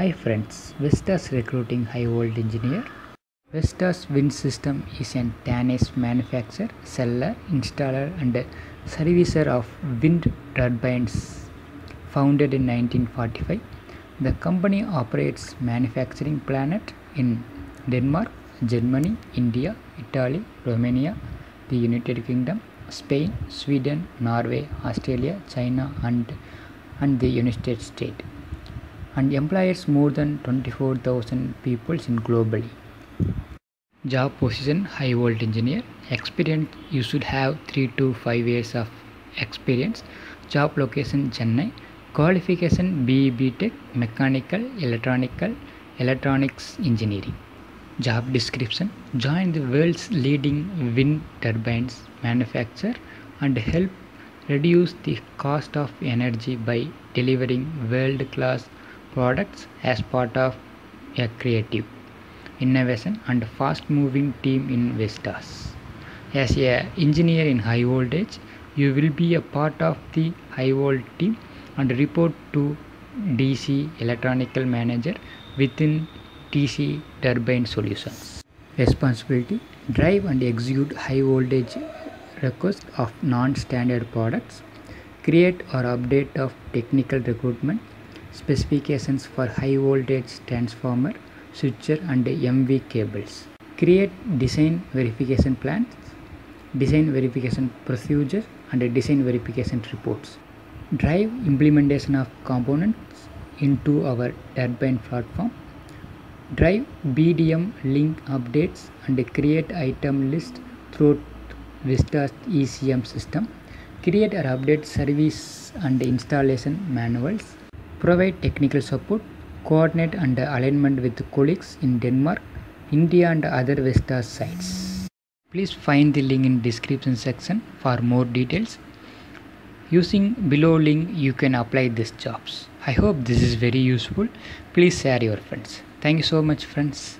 Hi friends, Vestas recruiting high voltage engineer. Vestas Wind System is a Danish manufacturer, seller, installer and servicer of wind turbines. Founded in 1945, the company operates manufacturing plant in Denmark, Germany, India, Italy, Romania, the United Kingdom, Spain, Sweden, Norway, Australia, China and, and the United States and employs more than 24,000 people in globally. Job position high voltage engineer. Experience you should have 3 to 5 years of experience. Job location Chennai. Qualification BE Tech Mechanical Electronical Electronics Engineering. Job description Join the world's leading wind turbines manufacturer and help reduce the cost of energy by delivering world class products as part of a creative innovation and fast moving team in Vestas. As a engineer in high voltage, you will be a part of the high voltage team and report to DC electronical manager within TC turbine solutions. Responsibility drive and execute high voltage request of non-standard products, create or update of technical recruitment specifications for high voltage transformer, switcher and MV cables. Create design verification plans, design verification procedures and design verification reports. Drive implementation of components into our turbine platform. Drive PDM link updates and create item list through Vestas ECM system. Create or update service and installation manuals provide technical support, coordinate and alignment with colleagues in Denmark, India and other Vestas sites. Please find the link in description section for more details. Using below link you can apply these jobs. I hope this is very useful. Please share your friends. Thank you so much friends.